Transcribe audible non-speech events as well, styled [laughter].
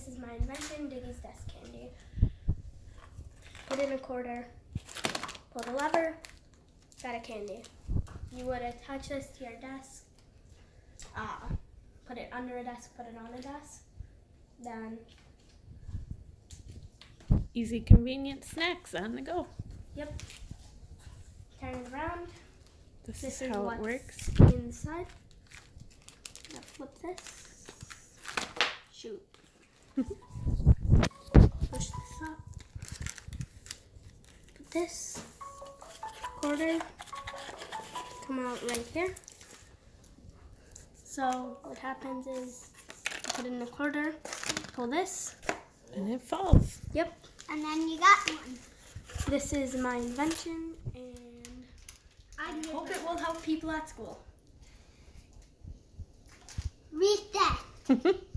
this is my invention, Diggy's desk candy. Put in a quarter, pull the lever, got a candy. You would attach this to your desk, uh, put it under a desk, put it on a desk, then, Easy, convenient snacks on the go. yep, turn it around, This, This is is how it works. inside. Now flip this. Shoot. Push this up. Put this quarter come out right here. So what happens is you put in the quarter, pull this. And it falls. Yep. And then you got one. This is my invention and I I hope it will help people at school. Read that. [laughs]